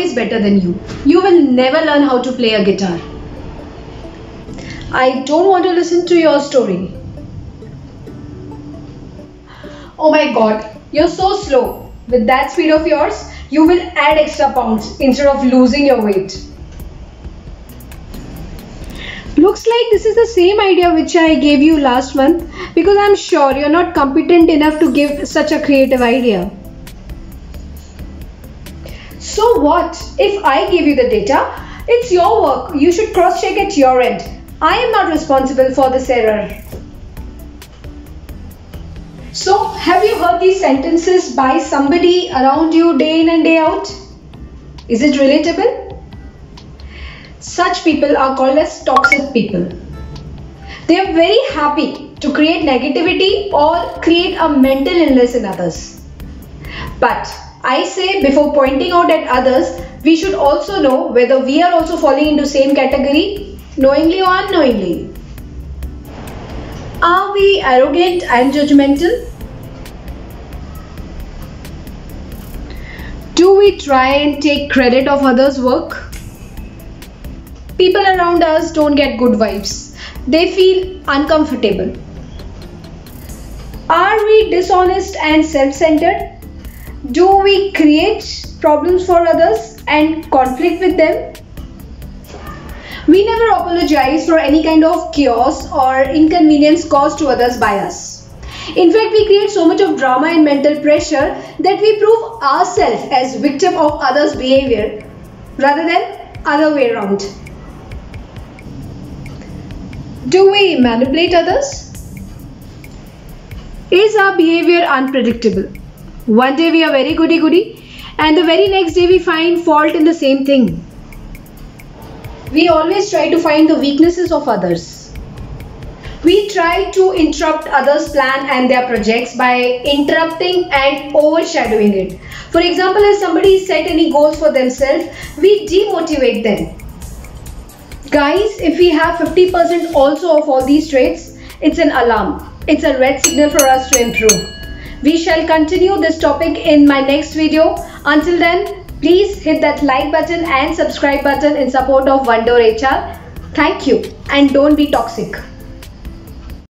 always better than you. You will never learn how to play a guitar. I don't want to listen to your story. Oh my god, you're so slow. With that speed of yours, you will add extra pounds instead of losing your weight. Looks like this is the same idea which I gave you last month because I'm sure you're not competent enough to give such a creative idea. So what? If I give you the data, it's your work. You should cross check at your end. I am not responsible for this error. So, have you heard these sentences by somebody around you day in and day out? Is it relatable? Such people are called as toxic people. They are very happy to create negativity or create a mental illness in others. But I say before pointing out at others, we should also know whether we are also falling into same category, knowingly or unknowingly. Are we arrogant and judgmental? Do we try and take credit of others' work? people around us don't get good vibes. They feel uncomfortable. Are we dishonest and self centered? Do we create problems for others and conflict with them? We never apologize for any kind of chaos or inconvenience caused to others by us. In fact, we create so much of drama and mental pressure that we prove ourselves as victim of others' behavior rather than other way around. Do we manipulate others? Is our behavior unpredictable? One day we are very goody goody and the very next day we find fault in the same thing. We always try to find the weaknesses of others. We try to interrupt others' plan and their projects by interrupting and overshadowing it. For example, if somebody set any goals for themselves, we demotivate them Guys, if we have 50% also of all these traits, it's an alarm. It's a red signal for us to improve. We shall continue this topic in my next video. Until then, please hit that like button and subscribe button in support of Door HR. Thank you and don't be toxic.